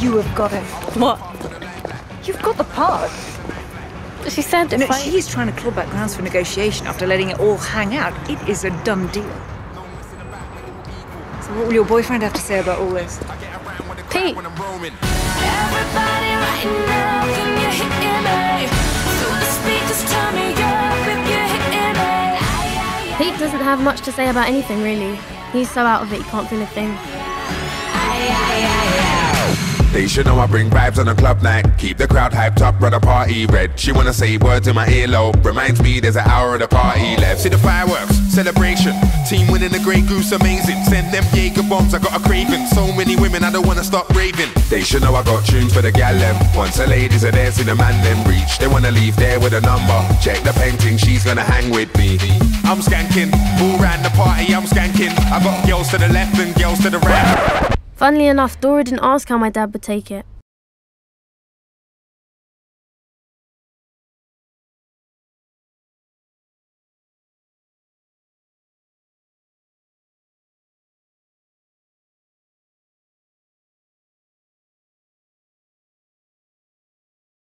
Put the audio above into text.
You have got it. What? You've got the part. She said No, if I... she's trying to claw back grounds for negotiation after letting it all hang out. It is a done deal. So what will your boyfriend have to say about all this? Pete. Everybody right now, can you hear me? Through the speakers, turn me up if you hear me. Aye, aye, Pete doesn't have much to say about anything, really. He's so out of it, he can't feel a thing. They should know I bring vibes on a club night. Keep the crowd hyped up, run a party red. She wanna say words in my earlobe. Reminds me there's an hour of the party left. See the fireworks, celebration. Team winning the Grey Goose, amazing. Send them Jaeger bombs, I got a craving. So many women, I don't wanna stop raving. They should know I got tunes for the gal them. Once the ladies are there, see the man them reach. They wanna leave there with a number. Check the painting, she's gonna hang with me. I'm skanking, all round the party, I'm skanking. I got girls to the left and girls to the right. Funnily enough, Dora didn't ask how my dad would take it.